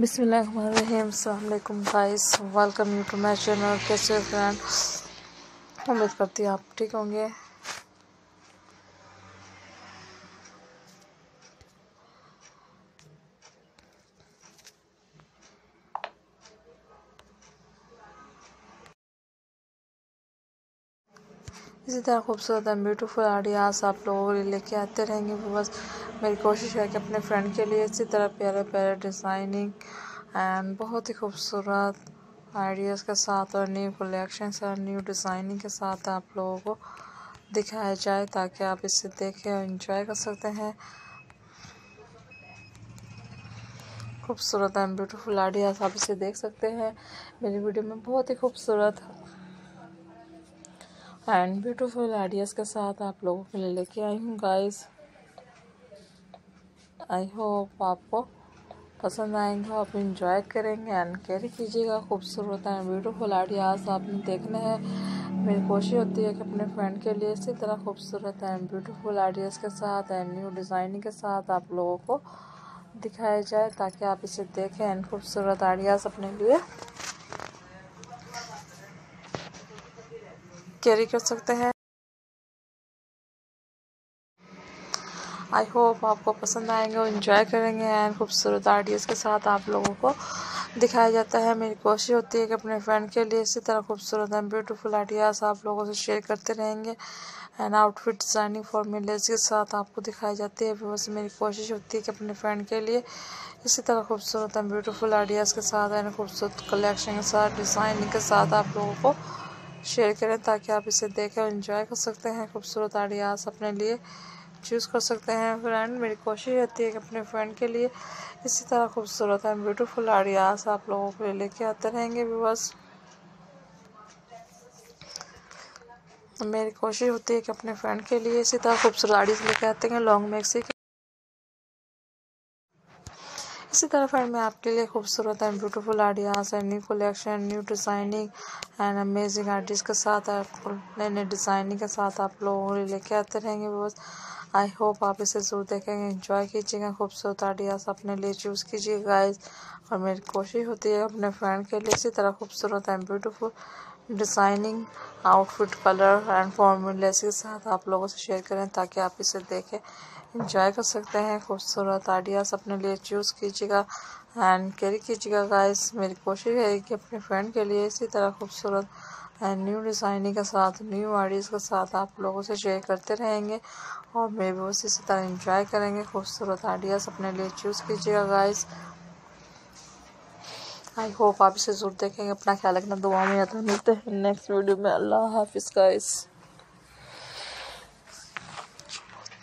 बिसमीम guys, welcome you to my channel. कैसे friend उम्मीद करती हूँ आप ठीक होंगे। इसी तरह खूबसूरत एंड ब्यूटीफुल आइडियाज़ आप लोगों को लेके आते रहेंगे। बस मेरी कोशिश है कि अपने फ्रेंड के लिए इसी तरह प्यारे प्यारे डिज़ाइनिंग एंड बहुत ही खूबसूरत आइडियाज़ के साथ और न्यू कलेक्शन और न्यू डिज़ाइनिंग के साथ आप लोगों को दिखाया जाए ताकि आप इसे देखें और इंजॉय कर सकते हैं। खूबसूरत एंड ब्यूटीफुल आइडियाज़ आप इसे देख सकते हैं। मेरी वीडियो में बहुत ही खूबसूरत एंड ब्यूटीफुल आइडियाज़ के साथ आप लोगों के लिए लेके आई हूँ गाइस आई होप आपको पसंद आएँगे, आप इंजॉय करेंगे एंड कैरी कीजिएगा खूबसूरत एंड ब्यूटीफुल आइडियाज़ आपने देखने हैं। मेरी कोशिश होती है कि अपने फ्रेंड के लिए इसी तरह खूबसूरत एंड ब्यूटीफुल आइडियाज़ के साथ एंड न्यू डिज़ाइनिंग के साथ आप लोगों को दिखाया जाए, ताकि आप इसे देखें एंड खूबसूरत आइडियाज़ अपने लिए कैरी कर सकते हैं। आई होप आपको पसंद आएँगे और इन्जॉय करेंगे एंड खूबसूरत आइडियाज़ के साथ आप लोगों को दिखाया जाता है। मेरी कोशिश होती है कि अपने फ्रेंड के लिए इसी तरह खूबसूरत एंड ब्यूटीफुल आइडियाज़ आप लोगों से शेयर करते रहेंगे एंड आउटफिट डिज़ाइनिंग फॉर्मूलेज के साथ आपको दिखाई जाती है। बस मेरी कोशिश होती है कि अपने फ्रेंड के लिए इसी तरह खूबसूरत एंड ब्यूटीफुल आइडियाज़ के साथ एंड खूबसूरत कलेक्शन के साथ डिज़ाइनिंग के साथ आप लोगों को शेयर करें ताकि आप इसे देखें और इन्जॉय कर सकते हैं। खूबसूरत आइडियाज़ अपने लिए चूज़ कर सकते हैं। फ्रेंड मेरी कोशिश रहती है कि अपने फ्रेंड के लिए इसी तरह खूबसूरत एंड ब्यूटीफुल आइडियाज़ आप लोगों के लिए लेके आते रहेंगे बस मेरी कोशिश होती है कि अपने फ्रेंड के लिए इसी तरह खूबसूरत आइडियाज़ लेके आते हैं लॉन्ग मैक्सी के इसी तरह फ्रेंड मैं आपके लिए खूबसूरत and beautiful ideas and new collection, new designing and amazing artist के साथ आपको नए नए डिज़ाइनिंग के साथ आप लोगों को लेके आते रहेंगे बस। आई होप आप इसे ज़रूर देखेंगे इंजॉय कीजिएगा, खूबसूरत आइडियाज़ अपने लिए चूज़ कीजिए गाइज़ और मेरी कोशिश होती है अपने फ्रेंड के लिए इसी तरह खूबसूरत and beautiful designing outfit colour and formulas के साथ आप लोगों से शेयर करें ताकि आप इसे देखें इंजॉय कर सकते हैं। खूबसूरत आइडियाज़ अपने लिए चूज़ कीजिएगा एंड कैरी कीजिएगा गाइस मेरी कोशिश है कि अपने फ्रेंड के लिए इसी तरह खूबसूरत एंड न्यू डिज़ाइनिंग के साथ न्यू आइडियाज़ के साथ आप लोगों से शेयर करते रहेंगे और मे भी बस इसी तरह इंजॉय करेंगे। खूबसूरत आइडियाज़ अपने लिए चूज़ कीजिएगा गाइस आई होप आप इसे ज़रूर देखेंगे। अपना ख्याल रखना। दुआ में या तो मिलते हैं नेक्स्ट वीडियो में। अल्लाह हाफिज़ गाइस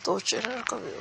तो चैनल का भी